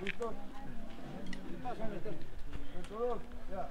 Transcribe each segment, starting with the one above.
¿Listo? Ya.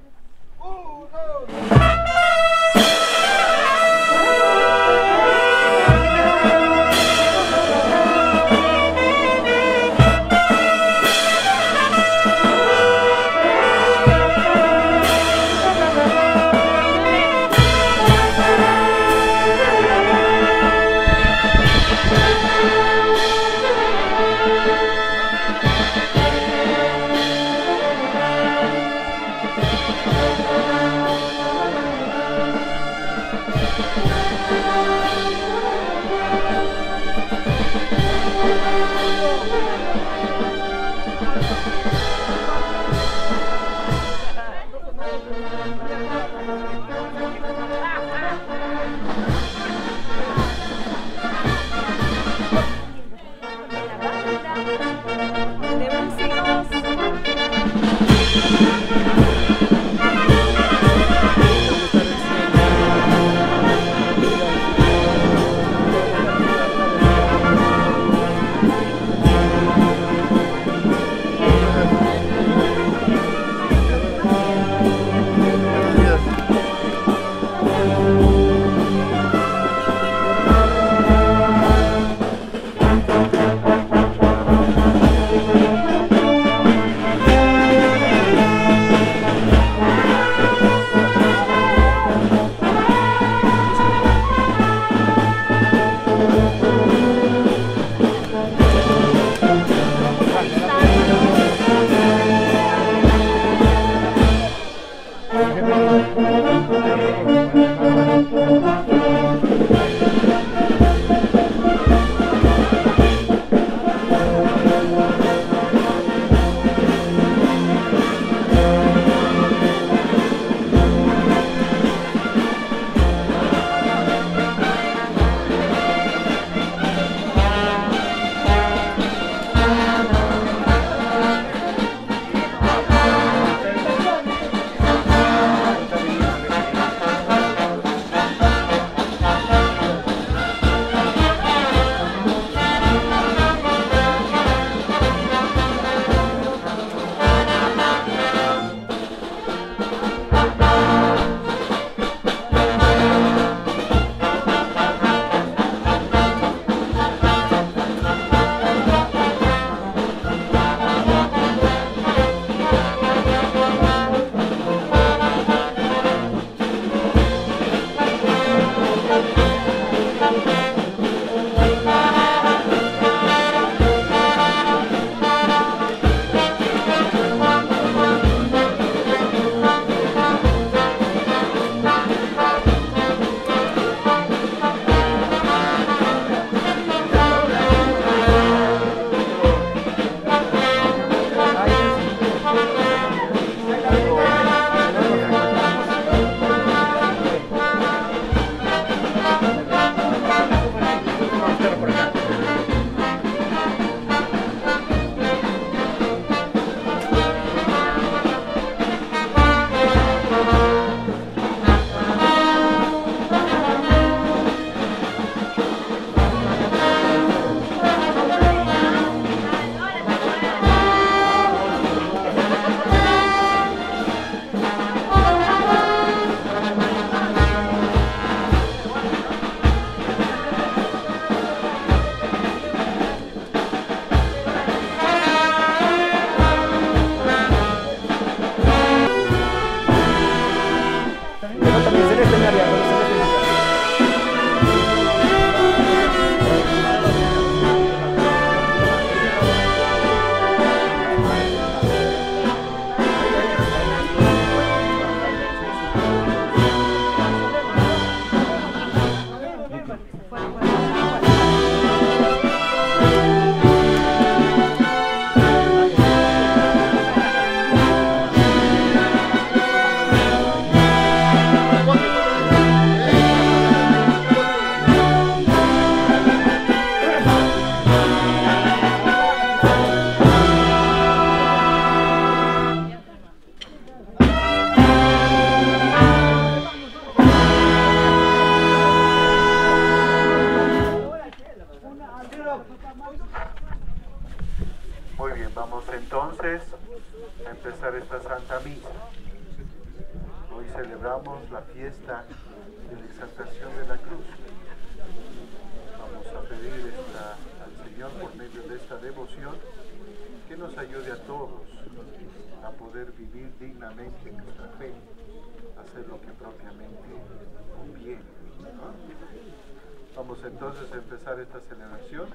Esta celebración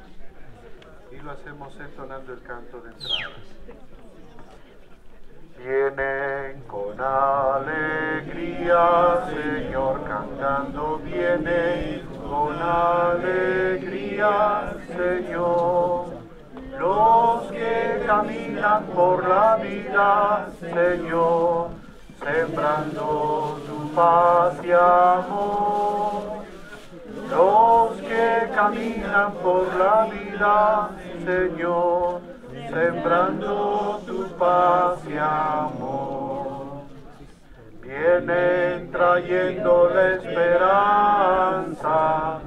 y lo hacemos entonando el canto de entrada. Vienen con alegría, Señor, cantando, vienen con alegría, Señor. Los que caminan por la vida, Señor, sembrando tu paz y amor. Los que caminan por la vida, Señor, sembrando tu paz y amor. Vienen trayendo la esperanza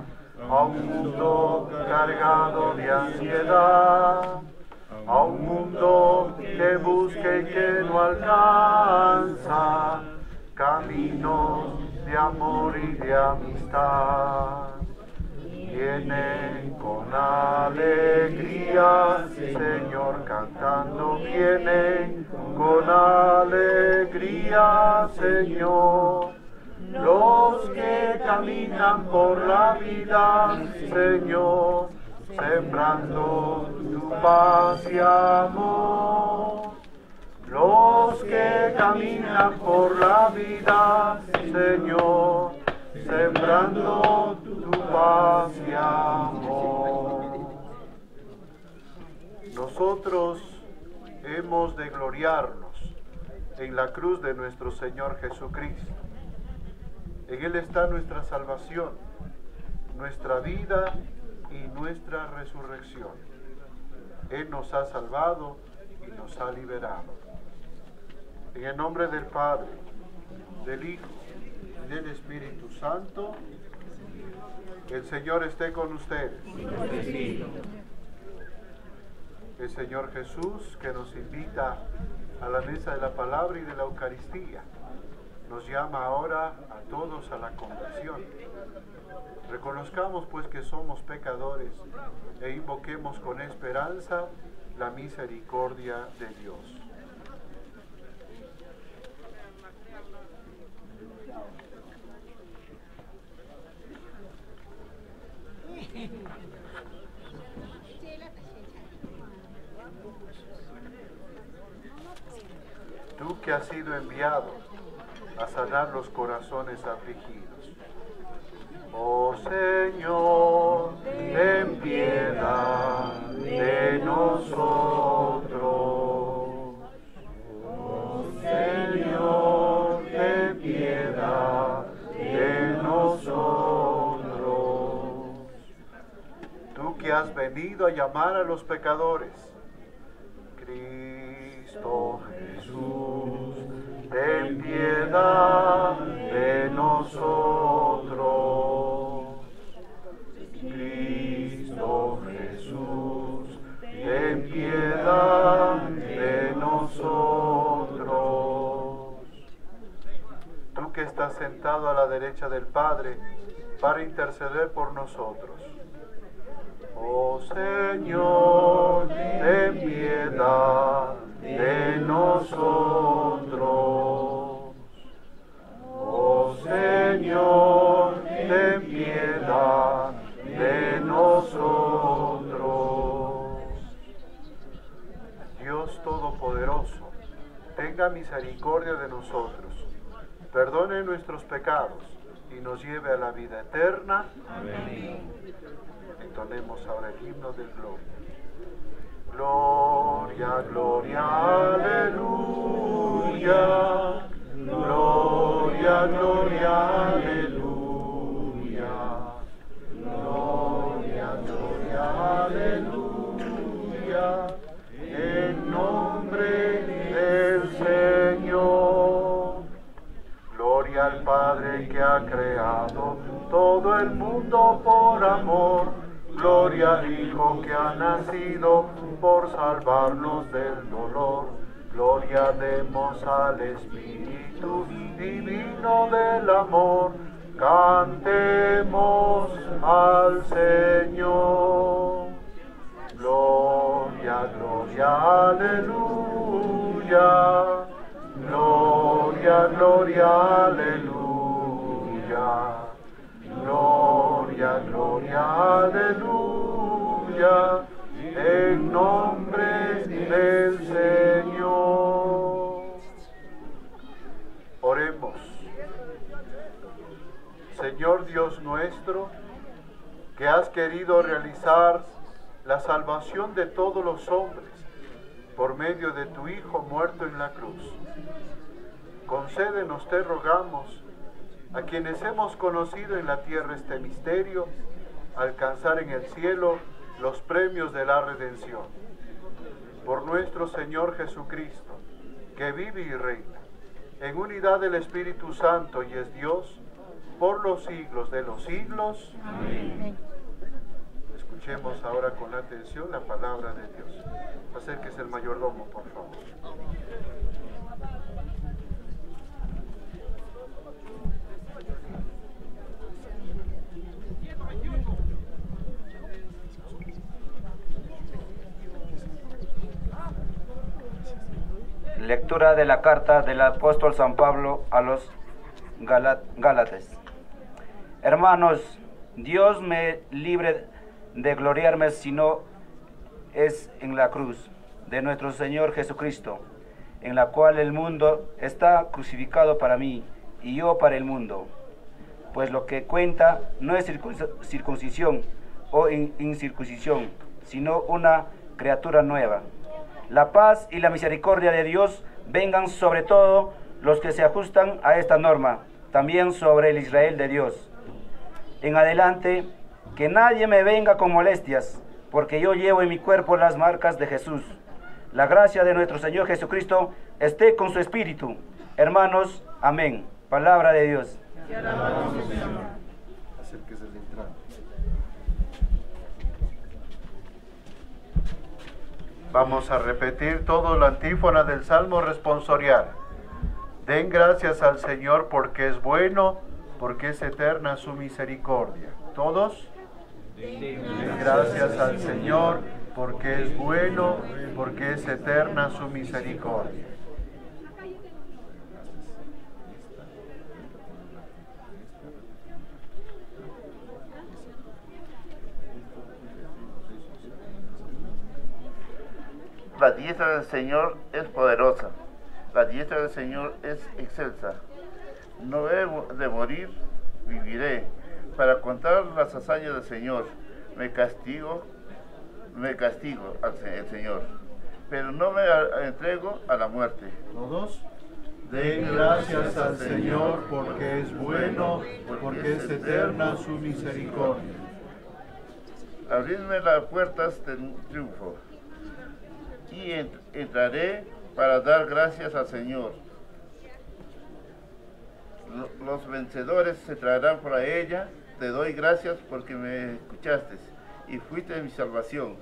a un mundo cargado de ansiedad, a un mundo que busca y que no alcanza caminos de amor y de amistad. Vienen con alegría, Señor, cantando, vienen con alegría, Señor. Los que caminan por la vida, Señor, sembrando tu paz y amor. Los que caminan por la vida, Señor, sembrando tu paz y amor. Nosotros hemos de gloriarnos en la cruz de nuestro Señor Jesucristo. En Él está nuestra salvación, nuestra vida y nuestra resurrección. Él nos ha salvado y nos ha liberado. En el nombre del Padre, del Hijo y del Espíritu Santo, el Señor esté con ustedes. El Señor Jesús que nos invita a la mesa de la palabra y de la Eucaristía, nos llama ahora a todos a la conversión. Reconozcamos pues que somos pecadores e invoquemos con esperanza la misericordia de Dios. Tú que has sido enviado a sanar los corazones afligidos. Venido a llamar a los pecadores. Cristo Jesús, ten piedad de nosotros. Cristo Jesús, ten piedad de nosotros. Tú que estás sentado a la derecha del Padre para interceder por nosotros. Señor, ten piedad de nosotros. Oh Señor, ten piedad de nosotros. Dios Todopoderoso, tenga misericordia de nosotros, perdone nuestros pecados y nos lleve a la vida eterna. Amén. Entonemos ahora el himno del gloria. Gloria, gloria, aleluya. Gloria, gloria, aleluya. Gloria, gloria, aleluya. En nombre del Señor. Gloria al Padre que ha creado todo el mundo por amor. Gloria al Hijo que ha nacido por salvarnos del dolor. Gloria demos al Espíritu divino del amor. Cantemos al Señor. Gloria, gloria, aleluya. Gloria, gloria, aleluya. Gloria, gloria, aleluya. En nombre del Señor. Oremos. Señor Dios nuestro, que has querido realizar la salvación de todos los hombres por medio de tu Hijo muerto en la cruz. Concédenos, te rogamos, a quienes hemos conocido en la tierra este misterio, alcanzar en el cielo los premios de la redención. Por nuestro Señor Jesucristo, que vive y reina, en unidad del Espíritu Santo y es Dios, por los siglos de los siglos. Amén. Escuchemos ahora con atención la palabra de Dios. Acérquese el mayordomo, por favor. Lectura de la carta del apóstol San Pablo a los Gálatas. Hermanos, Dios me libre de gloriarme si no es en la cruz de nuestro Señor Jesucristo, en la cual el mundo está crucificado para mí y yo para el mundo. Pues lo que cuenta no es circuncisión o incircuncisión, sino una criatura nueva. La paz y la misericordia de Dios vengan sobre todo los que se ajustan a esta norma, también sobre el Israel de Dios. En adelante, que nadie me venga con molestias, porque yo llevo en mi cuerpo las marcas de Jesús. La gracia de nuestro Señor Jesucristo esté con su espíritu. Hermanos, amén. Palabra de Dios. Vamos a repetir todo la antífona del Salmo responsorial. Den gracias al Señor porque es bueno, porque es eterna su misericordia. ¿Todos? Den gracias al Señor porque es bueno, porque es eterna su misericordia. La diestra del Señor es poderosa, la diestra del Señor es excelsa. No he de morir, viviré, para contar las hazañas del Señor. Me castigo, me castigo al Señor, pero no me entrego a la muerte. ¿Todos? Den gracias al Señor porque es bueno, porque es eterna su misericordia. Abridme las puertas del triunfo y entraré para dar gracias al Señor. Los vencedores se traerán por ella. Te doy gracias porque me escuchaste y fuiste mi salvación.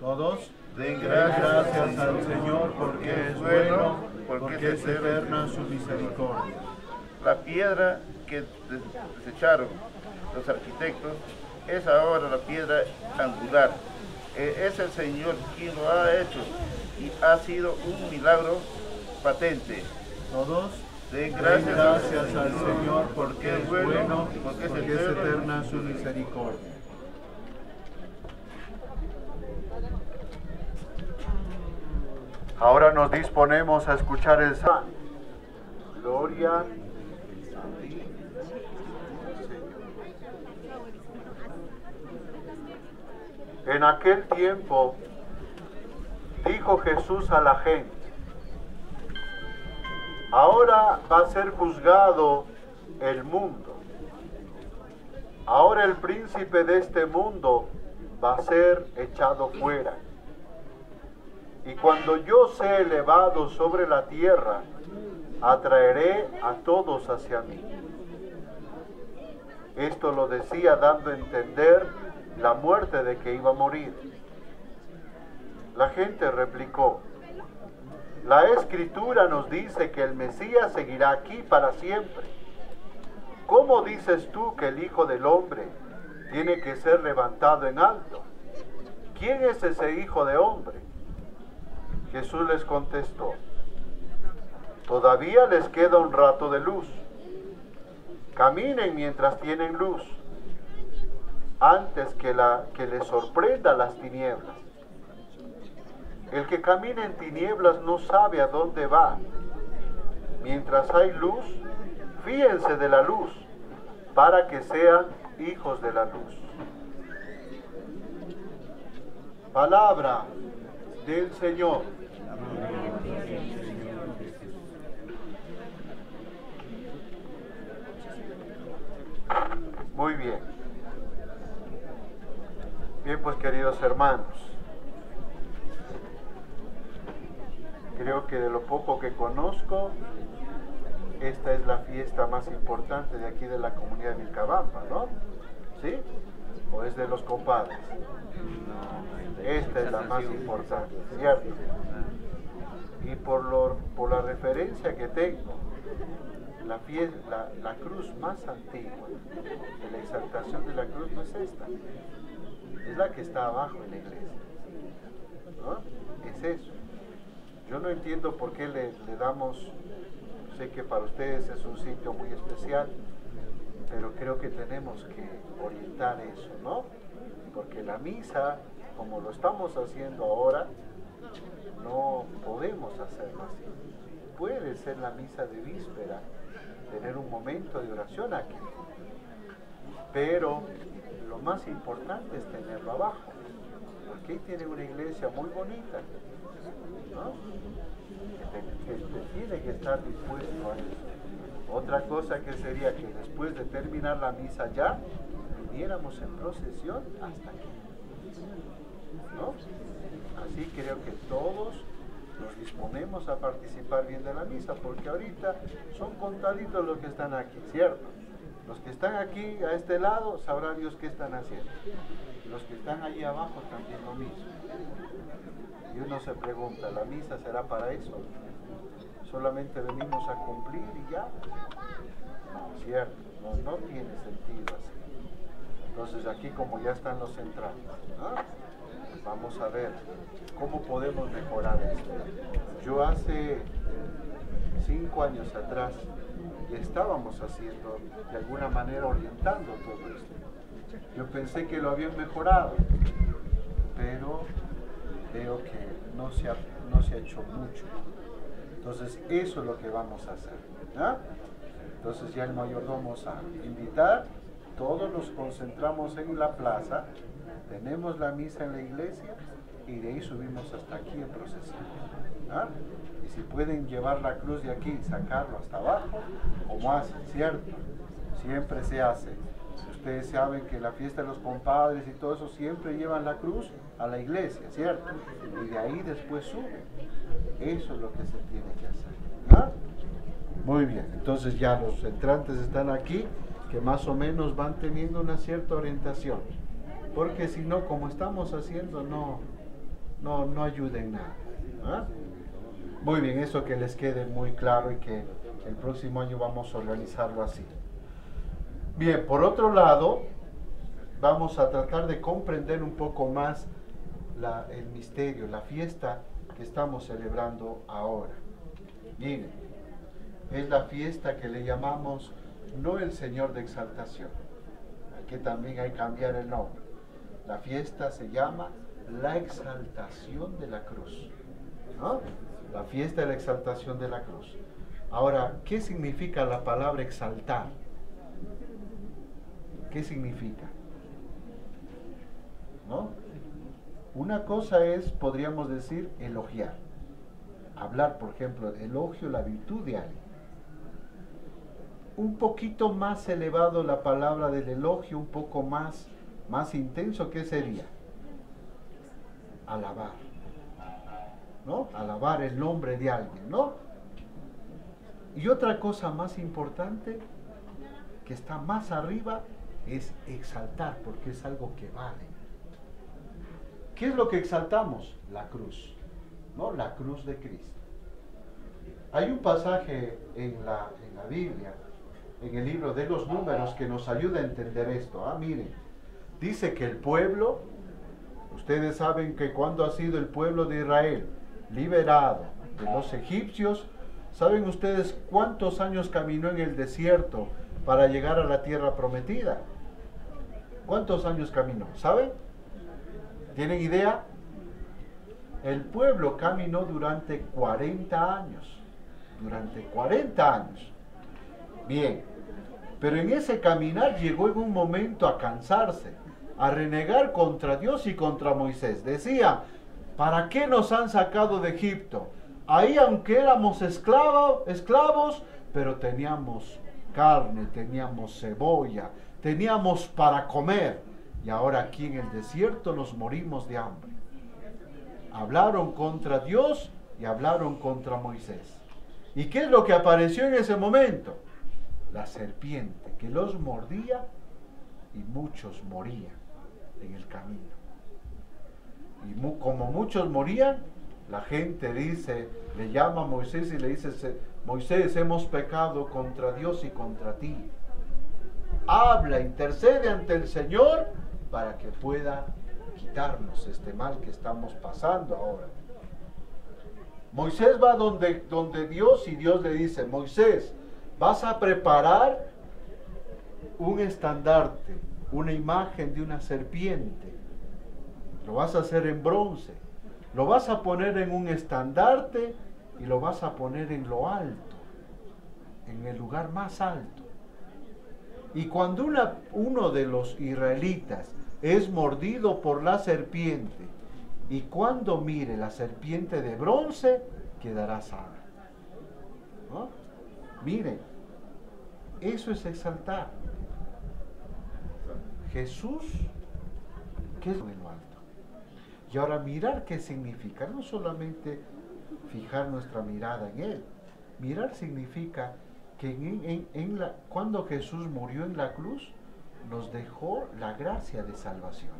Todos den gracias, al Señor porque es bueno, porque, es eterna su misericordia. La piedra que desecharon los arquitectos es ahora la piedra angular eh, es el Señor quien lo ha hecho y ha sido un milagro patente. Todos den gracias, gracias al Señor porque es bueno, porque, es, porque es eterna su misericordia. Ahora nos disponemos a escuchar el. Gloria En aquel tiempo dijo Jesús a la gente, ahora va a ser juzgado el mundo. Ahora el príncipe de este mundo va a ser echado fuera. Y cuando yo sea elevado sobre la tierra, atraeré a todos hacia mí. Esto lo decía dando a entender la muerte de que iba a morir. La gente replicó, la escritura nos dice que el Mesías seguirá aquí para siempre. ¿Cómo dices tú que el Hijo del Hombre tiene que ser levantado en alto? ¿Quién es ese Hijo de Hombre? Jesús les contestó, todavía les queda un rato de luz. Caminen mientras tienen luz, antes que, la, que les sorprenda las tinieblas. El que camina en tinieblas no sabe a dónde va. Mientras hay luz, fíjense de la luz, para que sean hijos de la luz. Palabra del Señor. Muy bien. Bien, pues queridos hermanos, creo que de lo poco que conozco, esta es la fiesta más importante de aquí de la comunidad de Vilcabamba, ¿no? ¿Sí? ¿O es de los compadres? Esta es la más importante, ¿cierto? Y por, lo, por la referencia que tengo, la, fiesta, la, cruz más antigua de la exaltación de la cruz no es esta, es la que está abajo en la iglesia. ¿no? Es eso. Yo no entiendo por qué le, le damos, sé que para ustedes es un sitio muy especial, pero creo que tenemos que orientar eso, ¿no? Porque la misa, como lo estamos haciendo ahora, no podemos hacerlo así. Puede ser la misa de víspera, tener un momento de oración aquí, pero lo más importante es tenerlo abajo, ahí tiene una iglesia muy bonita, ¿no? que, tiene que estar dispuesto a eso. Otra cosa que sería que después de terminar la misa ya, viniéramos en procesión hasta aquí. ¿No? Así creo que todos nos disponemos a participar bien de la misa, porque ahorita son contaditos los que están aquí, ¿cierto? Los que están aquí a este lado sabrá Dios qué están haciendo. Los que están allí abajo también lo mismo. Y uno se pregunta, ¿la misa será para eso? solamente venimos a cumplir y ya. No, cierto, no, tiene sentido así. Entonces aquí como ya están los centrales, vamos a ver cómo podemos mejorar esto. Yo hace cinco años atrás ya estábamos haciendo, de alguna manera orientando todo esto. Yo pensé que lo habían mejorado, pero veo que no se ha, no se ha hecho mucho. Entonces, eso es lo que vamos a hacer. Entonces ya el mayordomo a invitar, todos nos concentramos en la plaza, tenemos la misa en la iglesia y de ahí subimos hasta aquí en procesión. Y si pueden llevar la cruz de aquí y sacarlo hasta abajo, como hacen, ¿cierto? Siempre se hace. Ustedes saben que la fiesta de los compadres y todo eso siempre llevan la cruz a la iglesia, ¿cierto? Y de ahí después suben. Eso es lo que se tiene que hacer. ¿ah? Muy bien, entonces ya los entrantes están aquí, que más o menos van teniendo una cierta orientación. Porque si no, como estamos haciendo, no, no, no ayuda en nada. ¿ah? Muy bien, eso que les quede muy claro y que el próximo año vamos a organizarlo así. Bien, por otro lado, vamos a tratar de comprender un poco más el misterio, la fiesta que estamos celebrando ahora. Miren, es la fiesta que le llamamos no el Señor de Exaltación, aquí también hay que cambiar el nombre. La fiesta se llama la exaltación de la cruz. La fiesta de la exaltación de la cruz. Ahora, ¿qué significa la palabra exaltar? ¿Qué significa? ¿No? Una cosa es, podríamos decir, elogiar. Hablar, por ejemplo, elogio la virtud de alguien. Un poquito más elevado la palabra del elogio, un poco más, más intenso, ¿qué sería? Alabar. ¿No? Alabar el nombre de alguien, ¿no? Y otra cosa más importante, que está más arriba, es exaltar porque es algo que vale. ¿Qué es lo que exaltamos? La cruz, ¿no? La cruz de Cristo. Hay un pasaje en la, en la Biblia, en el libro de los números, que nos ayuda a entender esto. Ah, miren, dice que el pueblo, ustedes saben que cuando ha sido el pueblo de Israel liberado de los egipcios, ¿saben ustedes cuántos años caminó en el desierto para llegar a la tierra prometida? ¿Cuántos años caminó? ¿Saben? ¿Tienen idea? El pueblo caminó durante 40 años. Durante 40 años. Bien. Pero en ese caminar llegó en un momento a cansarse, a renegar contra Dios y contra Moisés. Decía, ¿para qué nos han sacado de Egipto? Ahí aunque éramos esclavos, pero teníamos carne, teníamos cebolla, teníamos para comer. Y ahora aquí en el desierto nos morimos de hambre. Hablaron contra Dios y hablaron contra Moisés. ¿Y qué es lo que apareció en ese momento? La serpiente que los mordía y muchos morían en el camino. Y como muchos morían, la gente dice, le llama a Moisés y le dice, "Se- Moisés, hemos pecado contra Dios y contra ti. Habla, intercede ante el Señor para que pueda quitarnos este mal que estamos pasando ahora. Moisés va donde, donde Dios y Dios le dice, Moisés, vas a preparar un estandarte, una imagen de una serpiente. Lo vas a hacer en bronce. Lo vas a poner en un estandarte y lo vas a poner en lo alto, en el lugar más alto. Y cuando una- uno de los israelitas es mordido por la serpiente, y cuando mire la serpiente de bronce, quedará sana. ¿No? Miren, eso es exaltar. Jesús, ¿qué es lo? Y ahora mirar qué significa, no solamente fijar nuestra mirada en Él, mirar significa que cuando Jesús murió en la cruz, nos dejó la gracia de salvación.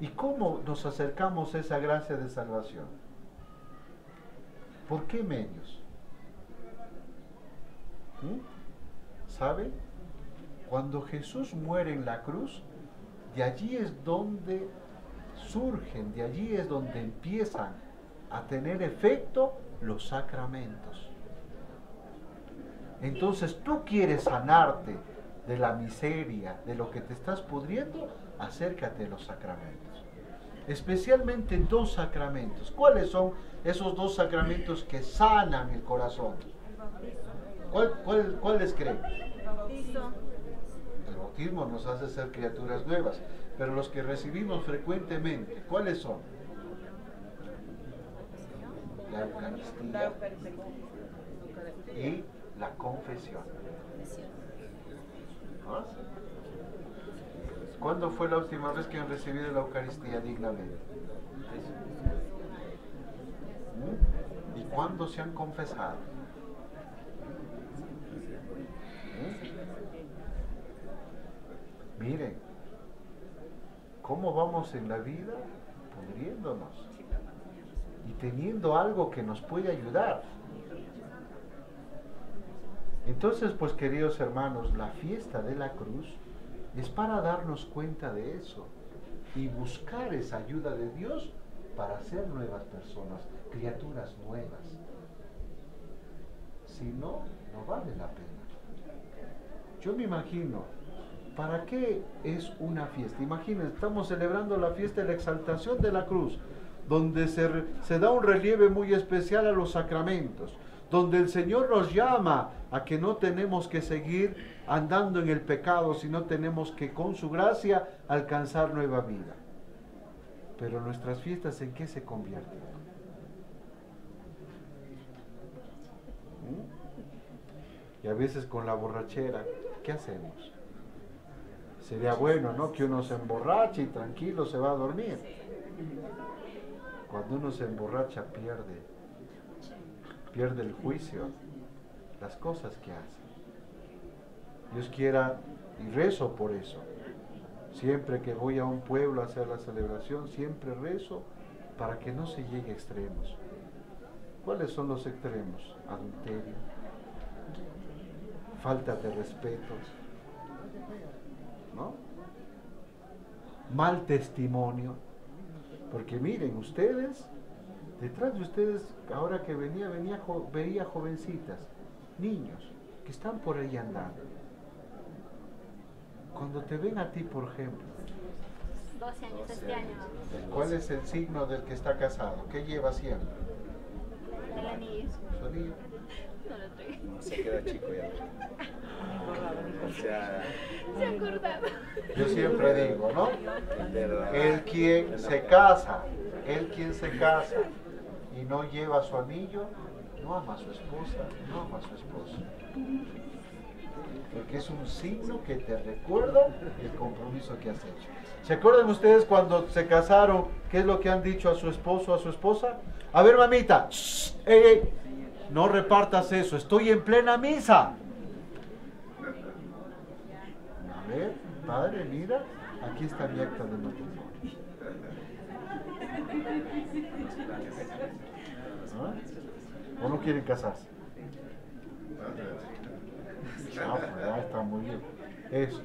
¿Y cómo nos acercamos a esa gracia de salvación? ¿Por qué medios? ¿Mm? ¿Sabe? Cuando Jesús muere en la cruz, de allí es donde surgen, de allí es donde empiezan a tener efecto los sacramentos. Entonces tú quieres sanarte de la miseria, de lo que te estás pudriendo, acércate a los sacramentos. Especialmente dos sacramentos. ¿Cuáles son esos dos sacramentos que sanan el corazón? ¿Cuál, cuál- ¿Cuáles creen? Nos hace ser criaturas nuevas, pero los que recibimos frecuentemente, ¿cuáles son? La Eucaristía y la confesión. ¿Ah? ¿Cuándo fue la última vez que han recibido la Eucaristía dignamente? ¿Mm? ¿Y cuándo se han confesado? ¿Mm? Miren, ¿cómo vamos en la vida? Pudriéndonos y teniendo algo que nos puede ayudar. Entonces, pues queridos hermanos, la fiesta de la cruz es para darnos cuenta de eso y buscar esa ayuda de Dios para ser nuevas personas, criaturas nuevas. Si no, no vale la pena. Yo me imagino, ¿para qué es una fiesta? Imaginen, estamos celebrando la fiesta de la exaltación de la cruz, donde se, se da un relieve muy especial a los sacramentos, donde el Señor nos llama a que no tenemos que seguir andando en el pecado, sino tenemos que con su gracia alcanzar nueva vida. Pero nuestras fiestas en qué se convierten? ¿Mm? Y a veces con la borrachera, ¿qué hacemos? Sería bueno, ¿no? Que uno se emborrache y tranquilo se va a dormir. Cuando uno se emborracha pierde, pierde el juicio, las cosas que hace. Dios quiera Y rezo por eso. Siempre que voy a un pueblo a hacer la celebración, siempre rezo para que no se llegue a extremos. ¿Cuáles son los extremos? Adulterio, falta de respeto, ¿no? Mal testimonio. Porque miren, ustedes, detrás de ustedes, ahora que venía, venía jo- veía jovencitas, niños, que están por ahí andando. Cuando te ven a ti, por ejemplo, 12 años este año. ¿cuál es el signo del que está casado? ¿Qué lleva siempre? El anillo. Su anillo. No lo trae. Se queda chico ya. O sea. Yo siempre digo, ¿no? El quien se casa, el quien se casa y no lleva su anillo, no ama a su esposa, no ama a su esposo. Porque es un signo que te recuerda el compromiso que has hecho. ¿Se acuerdan ustedes cuando se casaron, qué es lo que han dicho a su esposo o a su esposa? A ver, mamita, shh, no repartas eso, estoy en plena misa. A padre, mira, aquí está mi acta de matrimonio. ¿Ah? ¿O no quieren casarse? Ah, pues está muy bien. Eso.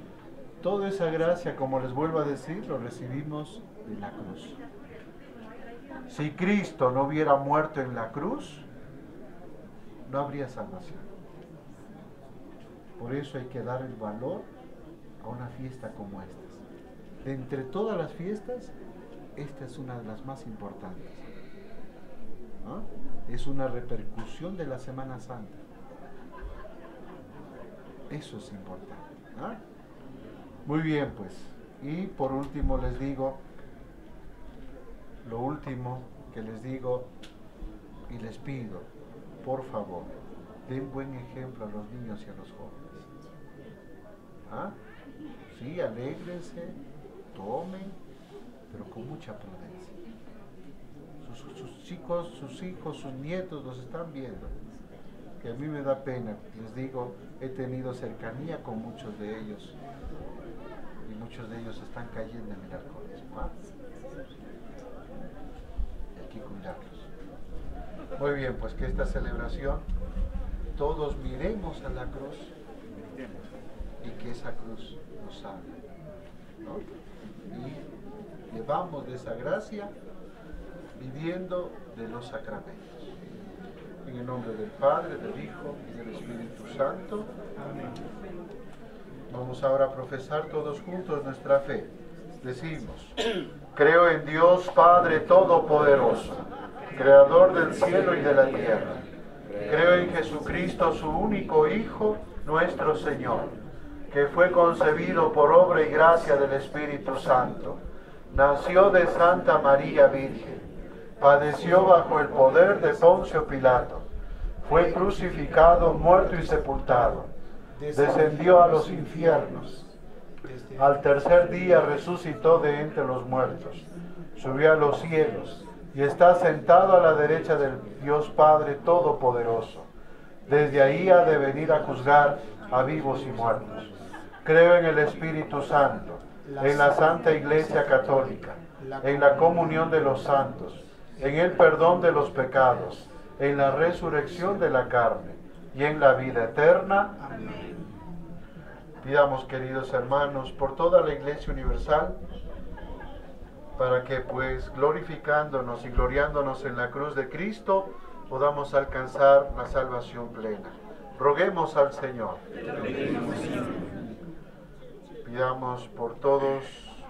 Toda esa gracia, como les vuelvo a decir, lo recibimos de la cruz. Si Cristo no hubiera muerto en la cruz, no habría salvación. Por eso hay que dar el valor a una fiesta como esta. De entre todas las fiestas, esta es una de las más importantes. ¿Ah? Es una repercusión de la Semana Santa. Eso es importante. Muy bien, pues. Y por último les digo, lo último que les digo y les pido, por favor, den buen ejemplo a los niños y a los jóvenes. ¿Ah? Sí, alégrense, tomen, pero con mucha prudencia. Sus, chicos, sus hijos, sus nietos los están viendo. Que a mí me da pena, les digo, he tenido cercanía con muchos de ellos y muchos de ellos están cayendo en el alcoholismo. ¿ah? Hay que cuidarlos. Muy bien, pues que esta celebración todos miremos a la cruz y que esa cruz salve. ¿no? Y llevamos de esa gracia viviendo de los sacramentos. En el nombre del Padre, del Hijo y del Espíritu Santo. Vamos ahora a profesar todos juntos nuestra fe. Decimos, creo en Dios Padre Todopoderoso, Creador del cielo y de la tierra. Creo en Jesucristo, su único Hijo, nuestro Señor, que fue concebido por obra y gracia del Espíritu Santo. Nació de Santa María Virgen. Padeció bajo el poder de Poncio Pilato. Fue crucificado, muerto y sepultado. Descendió a los infiernos. Al tercer día resucitó de entre los muertos. Subió a los cielos y está sentado a la derecha del Dios Padre Todopoderoso. Desde ahí ha de venir a juzgar a vivos y muertos. Creo en el Espíritu Santo, en la Santa Iglesia Católica, en la comunión de los santos, en el perdón de los pecados, en la resurrección de la carne y en la vida eterna. Pidamos, queridos hermanos, por toda la Iglesia Universal, para que pues glorificándonos y gloriándonos en la cruz de Cristo, podamos alcanzar la salvación plena. Roguemos al Señor. Pidamos por todos,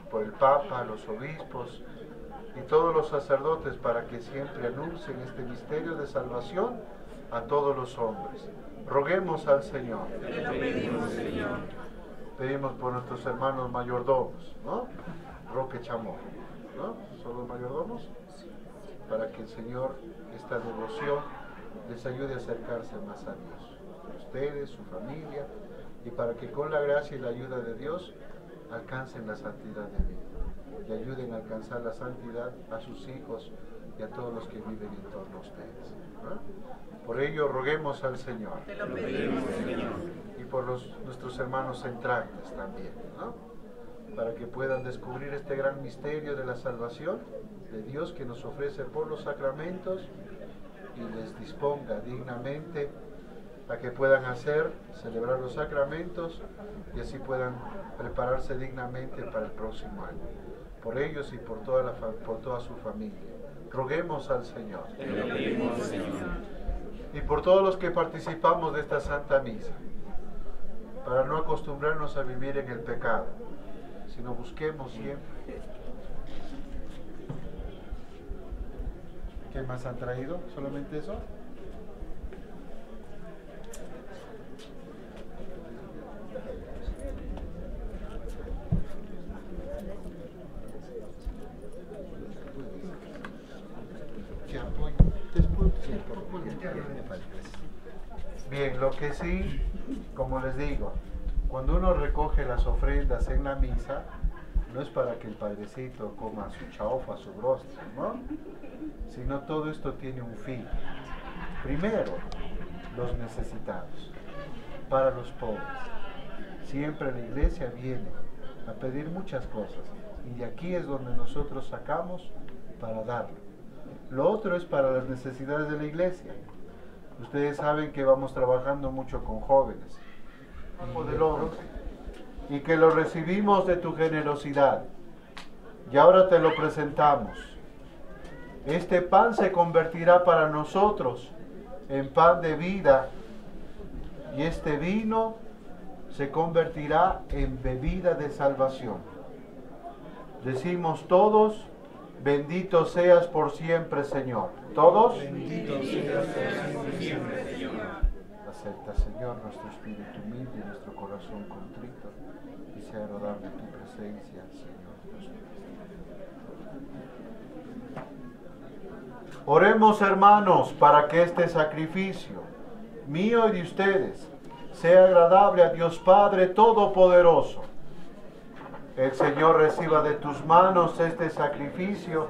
por el Papa, los obispos y todos los sacerdotes para que siempre anuncien este misterio de salvación a todos los hombres. Roguemos al Señor. Pedimos por nuestros hermanos mayordomos, ¿no? Roque Chamorro, ¿no? ¿Son los mayordomos? Para que el Señor, esta devoción, les ayude a acercarse más a Dios. Ustedes, su familia, y para que con la gracia y la ayuda de Dios alcancen la santidad de vida y ayuden a alcanzar la santidad a sus hijos y a todos los que viven en torno a ustedes. Por ello roguemos al Señor. Y por los, nuestros hermanos entrantes también, ¿no? Para que puedan descubrir este gran misterio de la salvación de Dios que nos ofrece por los sacramentos y les disponga dignamente a que puedan hacer, celebrar los sacramentos y así puedan prepararse dignamente para el próximo año. Por ellos y por toda, la, por toda su familia. Roguemos al Señor. Y por todos los que participamos de esta Santa Misa, para no acostumbrarnos a vivir en el pecado, sino busquemos siempre. ¿Qué más han traído? ¿Solamente eso? Ya, voy. Después, sí, por favor. Bien, lo que sí, como les digo, cuando uno recoge las ofrendas en la misa, no es para que el padrecito coma su chaufa, su rostro, ¿no? Sino todo esto tiene un fin. Primero, los necesitados, para los pobres. Siempre la iglesia viene a pedir muchas cosas y de aquí es donde nosotros sacamos para darlo. Lo otro es para las necesidades de la iglesia. Ustedes saben que vamos trabajando mucho con jóvenes. Y que lo recibimos de tu generosidad. Y ahora te lo presentamos. Este pan se convertirá para nosotros en pan de vida y este vino se convertirá en bebida de salvación. Decimos todos, bendito seas por siempre, Señor. ¿Todos? Acepta, Señor, nuestro espíritu humilde y nuestro corazón contrito y sea agradable tu presencia, Señor. Oremos, hermanos, para que este sacrificio mío y de ustedes sea agradable a Dios Padre Todopoderoso. El Señor reciba de tus manos este sacrificio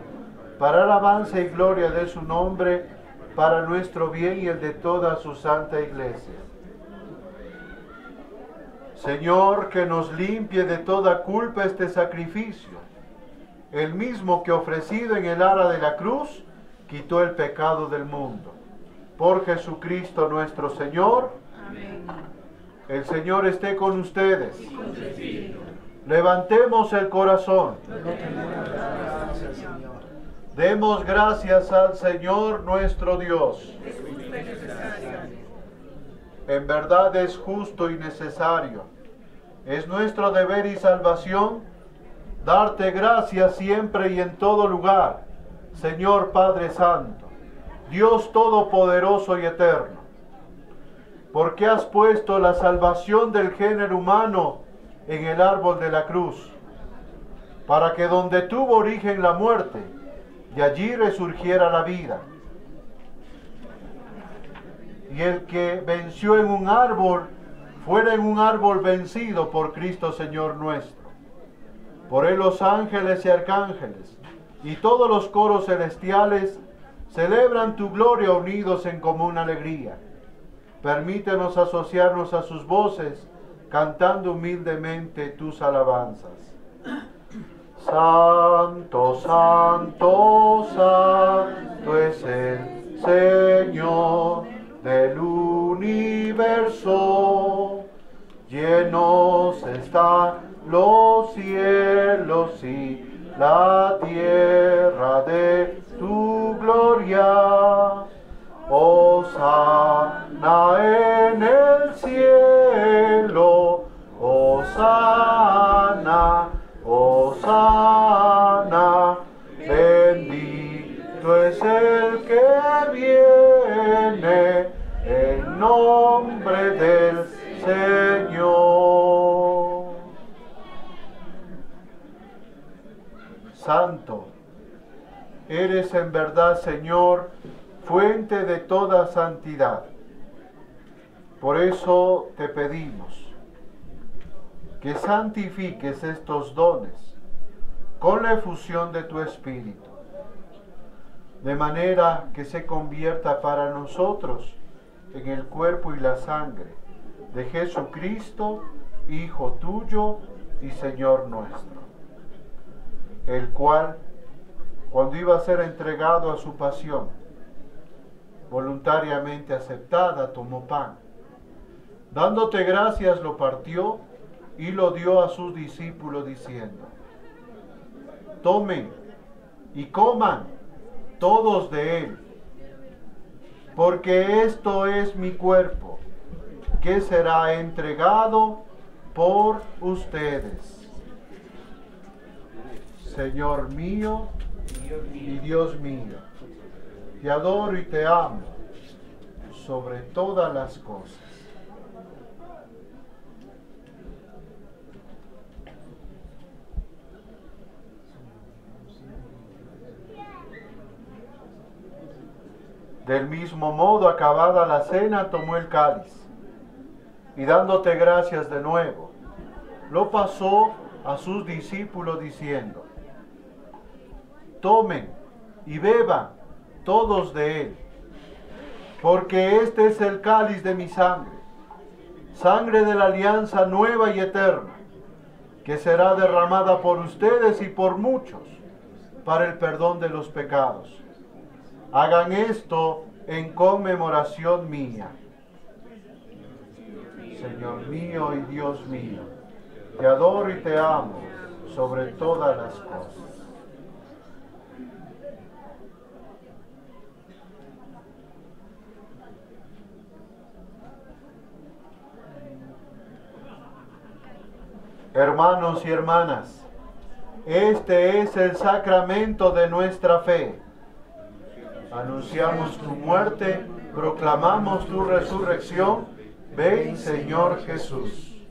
para alabanza y gloria de su nombre, para nuestro bien y el de toda su santa iglesia. Señor, que nos limpie de toda culpa este sacrificio, el mismo que ofrecido en el ara de la cruz, quitó el pecado del mundo. Por Jesucristo nuestro Señor. El Señor esté con ustedes. Levantemos el corazón. Demos gracias al Señor nuestro Dios. En verdad es justo y necesario. Es nuestro deber y salvación darte gracias siempre y en todo lugar, Señor Padre Santo, Dios Todopoderoso y Eterno, porque has puesto la salvación del género humano en el árbol de la cruz, para que donde tuvo origen la muerte, de allí resurgiera la vida. Y el que venció en un árbol, fuera en un árbol vencido por Cristo Señor nuestro. Por él los ángeles y arcángeles y todos los coros celestiales celebran tu gloria unidos en común alegría. Permítenos asociarnos a sus voces, cantando humildemente tus alabanzas. Santo, santo, santo es el Señor del universo. Llenos están los cielos y la tierra de tu gloria. Osana en el cielo, Osana, Osana, bendito es el que viene en nombre del Señor. Santo, eres en verdad, Señor, fuente de toda santidad. Por eso te pedimos que santifiques estos dones con la efusión de tu Espíritu, de manera que se convierta para nosotros en el cuerpo y la sangre de Jesucristo, Hijo tuyo y Señor nuestro, el cual, cuando iba a ser entregado a su pasión, voluntariamente aceptada, tomó pan. Dándote gracias, lo partió y lo dio a sus discípulos diciendo, tomen y coman todos de él, porque esto es mi cuerpo, que será entregado por ustedes. Señor mío y Dios mío, te adoro y te amo sobre todas las cosas. Del mismo modo, acabada la cena, tomó el cáliz y dándote gracias de nuevo, lo pasó a sus discípulos diciendo, tomen y beban todos de él, porque este es el cáliz de mi sangre, sangre de la alianza nueva y eterna, que será derramada por ustedes y por muchos para el perdón de los pecados. Hagan esto en conmemoración mía. Señor mío y Dios mío, te adoro y te amo sobre todas las cosas. Hermanos y hermanas, este es el sacramento de nuestra fe. Anunciamos tu muerte, proclamamos tu resurrección. Ven, Señor Jesús.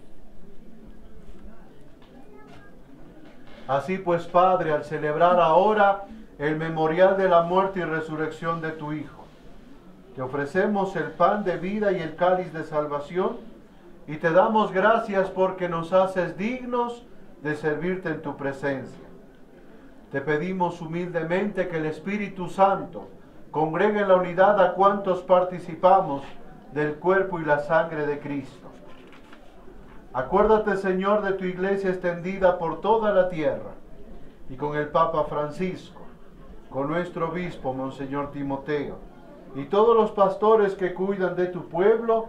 Así pues, Padre, al celebrar ahora el memorial de la muerte y resurrección de tu Hijo, te ofrecemos el pan de vida y el cáliz de salvación y te damos gracias porque nos haces dignos de servirte en tu presencia. Te pedimos humildemente que el Espíritu Santo congregue en la unidad a cuantos participamos del cuerpo y la sangre de Cristo. Acuérdate, Señor, de tu iglesia extendida por toda la tierra y con el Papa Francisco, con nuestro obispo, Monseñor Timoteo, y todos los pastores que cuidan de tu pueblo,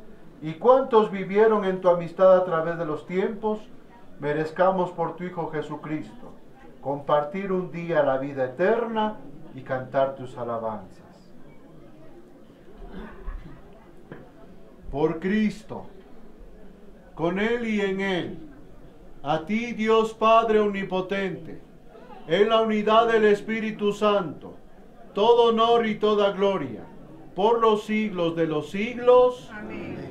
y cuantos vivieron en tu amistad a través de los tiempos, merezcamos por tu Hijo Jesucristo compartir un día la vida eterna y cantar tus alabanzas. Por Cristo, con Él y en Él, a ti Dios Padre Omnipotente, en la unidad del Espíritu Santo, todo honor y toda gloria, por los siglos de los siglos. Amén.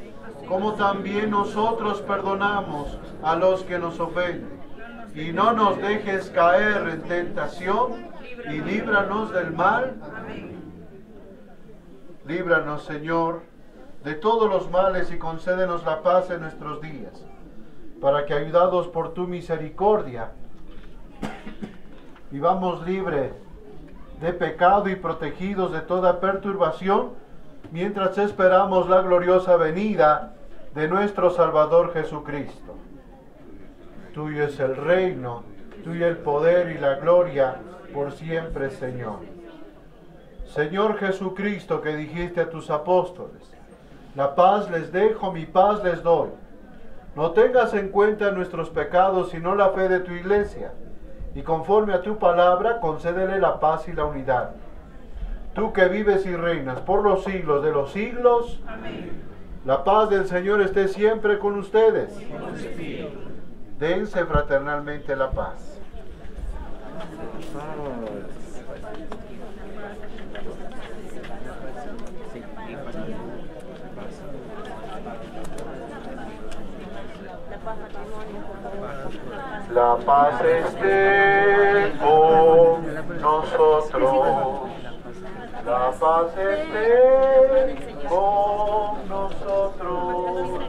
como también nosotros perdonamos a los que nos ofenden. Y no nos dejes caer en tentación y líbranos del mal. Líbranos, Señor, de todos los males y concédenos la paz en nuestros días, para que ayudados por tu misericordia, vivamos libres de pecado y protegidos de toda perturbación, mientras esperamos la gloriosa venida de nuestro Salvador Jesucristo. Tuyo es el reino, tuyo el poder y la gloria por siempre, Señor. Señor Jesucristo, que dijiste a tus apóstoles, La paz les dejo, mi paz les doy. No tengas en cuenta nuestros pecados, sino la fe de tu iglesia. Y conforme a tu palabra, concédele la paz y la unidad. Tú que vives y reinas por los siglos de los siglos. La paz del Señor esté siempre con ustedes. Dense fraternalmente la paz. La paz esté con nosotros. La paz esté con nosotros.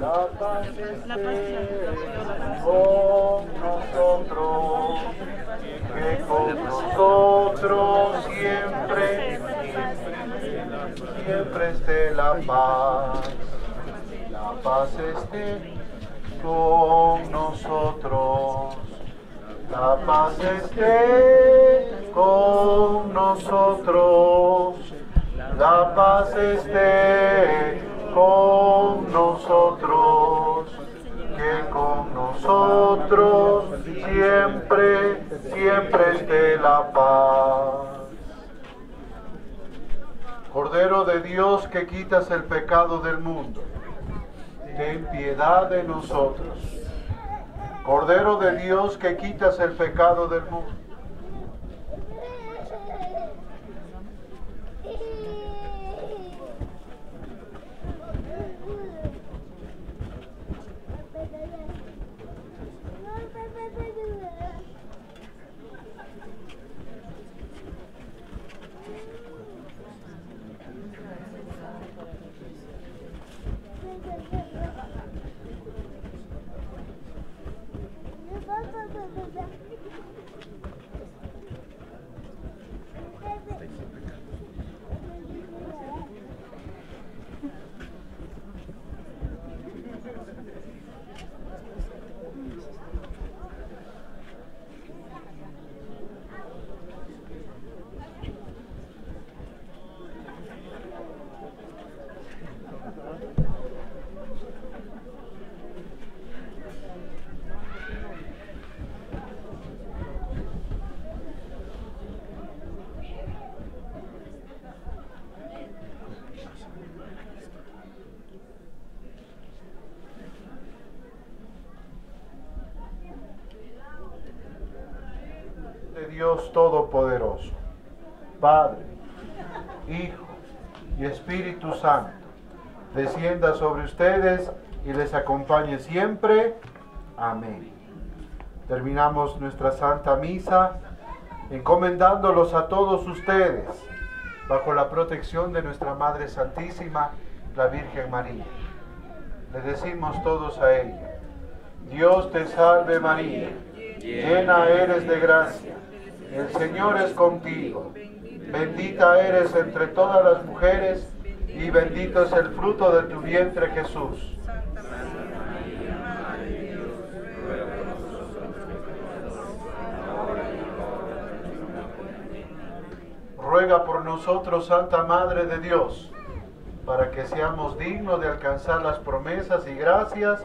La paz esté con nosotros. Que con nosotros siempre, siempre esté la paz. La paz esté con nosotros. La paz esté con nosotros. La paz esté con nosotros. Que con nosotros siempre, siempre esté la paz. Cordero de Dios que quitas el pecado del mundo ten piedad de nosotros. Cordero de Dios que quitas el pecado del mundo. de Dios Todopoderoso, Padre, Hijo y Espíritu Santo, descienda sobre ustedes y les acompañe siempre. Amén. Terminamos nuestra Santa Misa encomendándolos a todos ustedes bajo la protección de nuestra Madre Santísima, la Virgen María. Le decimos todos a ella, Dios te salve María, llena eres de gracia, el Señor es contigo, bendita eres entre todas las mujeres y bendito es el fruto de tu vientre Jesús. Ruega por nosotros, Santa Madre de Dios, para que seamos dignos de alcanzar las promesas y gracias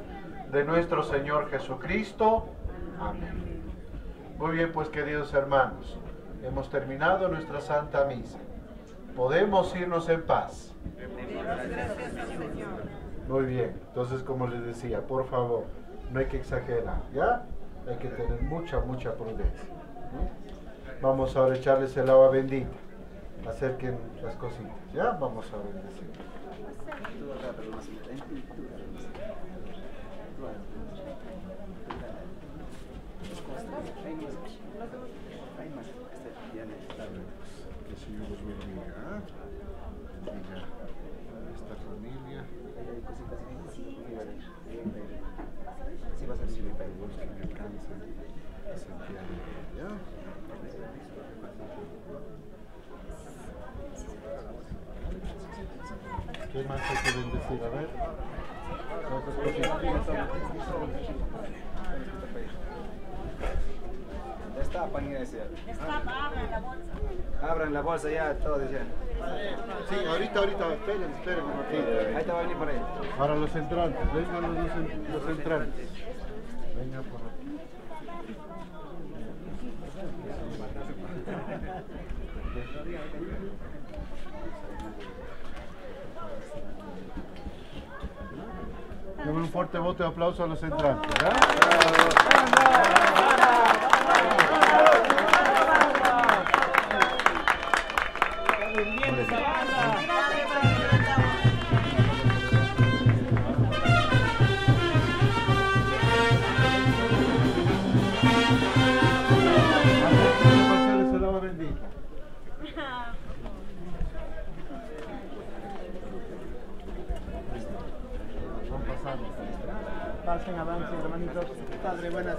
de nuestro Señor Jesucristo. Amén. Muy bien, pues queridos hermanos, hemos terminado nuestra Santa Misa. Podemos irnos en paz. Muy bien, entonces como les decía, por favor, no hay que exagerar, ¿ya? Hay que tener mucha, mucha prudencia. Vamos ahora a echarles el agua bendita. Acerquen las cositas, ¿ya? Vamos a bendecir. Que el Señor los bendiga. ¿ah? Bendiga a esta familia. Los que me alcanzan a Santiago, ¿ya? ¿Qué más hay que bendecir? A ver. Destapa, decía. Destapa, abre la bolsa. Abra en la bolsa ya, todo decían. Sí, ahorita, ahorita, esperen, esperen un ratito. Ahí te va a venir por ahí. Para los entrantes, vengan los, los, los entrantes. Vengan por aquí. Un fuerte voto de aplauso a los entrantes. ¿ya? Padre, buenas.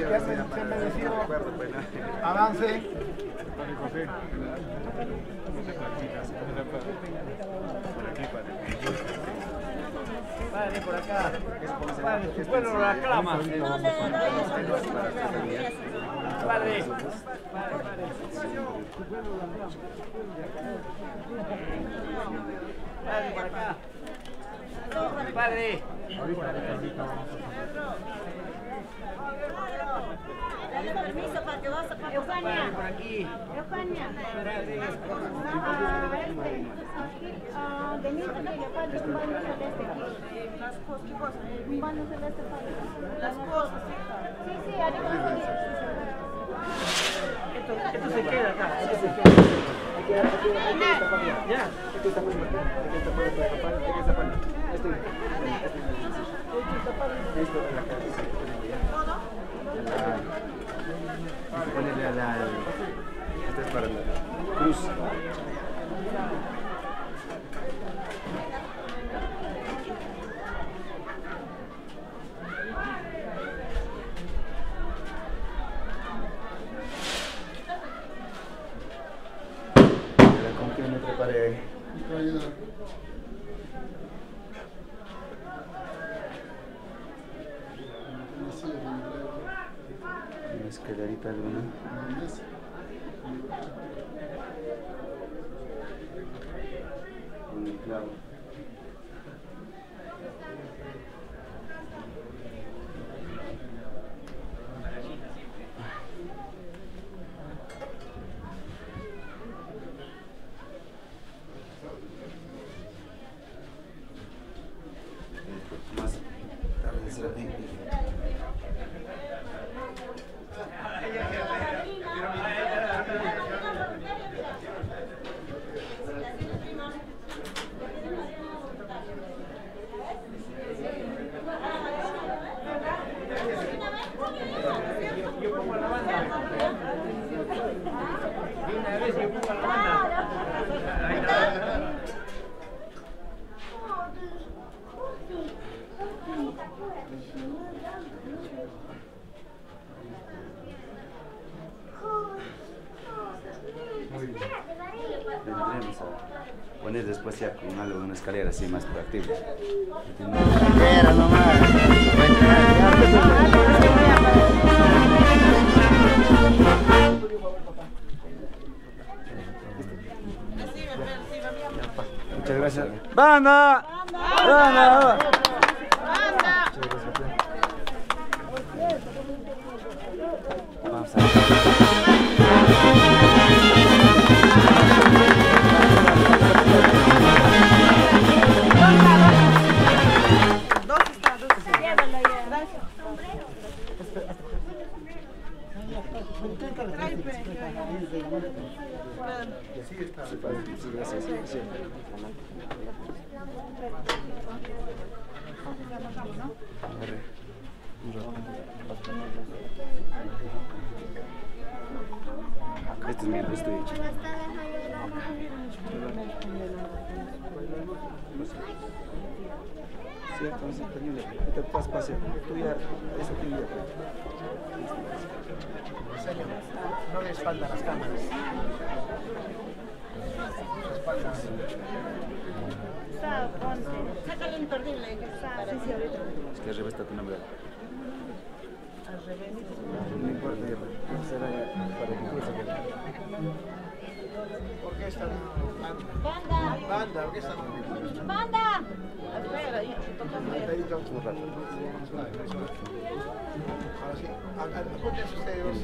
Gracias, Padre. Avance. Padre, por acá. Padre, su pueblo lo aclama. Padre. Padre, por acá. Padre. Para que vas a Eugenia. Por aquí. Eugenia. Ah, este, aquí, ah, Benito Miguel, padre, un baño celeste aquí. Las cosas, ¿qué cosa? Un baño celeste padre. Las cosas. Sí, sí, arriba. Esto, esto se queda acá. Esto se queda. Que, hay que destapar ya. Para destapar. Esto. Hay que destapar. Esto de la casa. Hay que ponerle a la... Esta es para la cruz. ¿Con qué me preparé ahí? Una escalerita alguna. Con el clavo. Más tarde será bien. Factible. ¿Sí? Entonces, te traspase, eso no le espalda las cámaras. Su espalda. Está, ponte. Sácale el imperdible. Está, sí, sí, ahorita. Es que arriba está tu nombre. No importa, ya, pues, será ya para que empiece. ¿Por qué están? Banda. Banda, ¿por qué están? Banda. Ahí estamos un rato. Ahora sí, a- a- apúntense ustedes dos.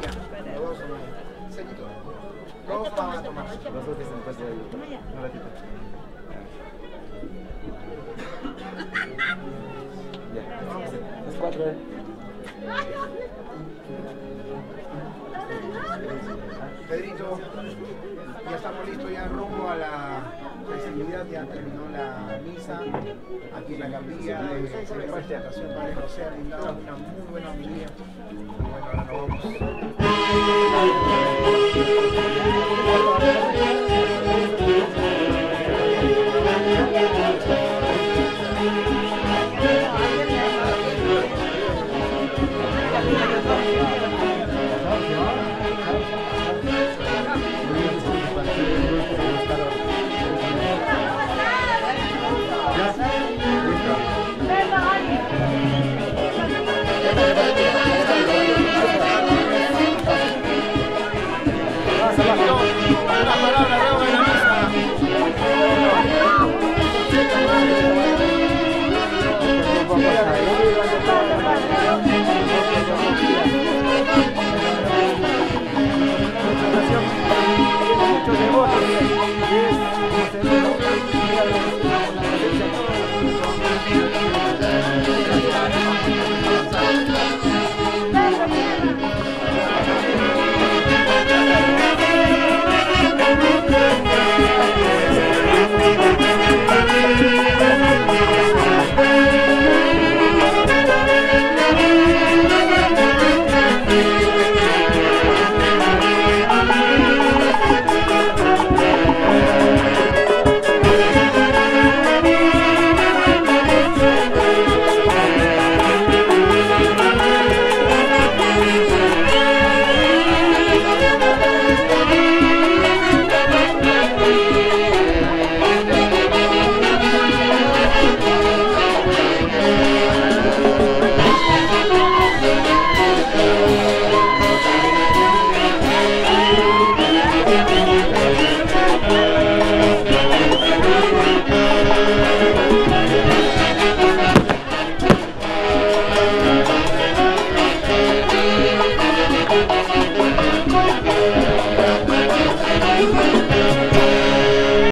Ya, los dos son ahí. Ceñito. Los dos van a tomar. Los dos dicen, pues, ya, un ratito. Ya. Los cuatro, ¿eh? Pedrito, ya estamos listos ya rumbo a la festividad, ya terminó la misa, aquí en la capilla de presentación para José ha brindado una muy buena homilía. Bueno, ahora nos vamos.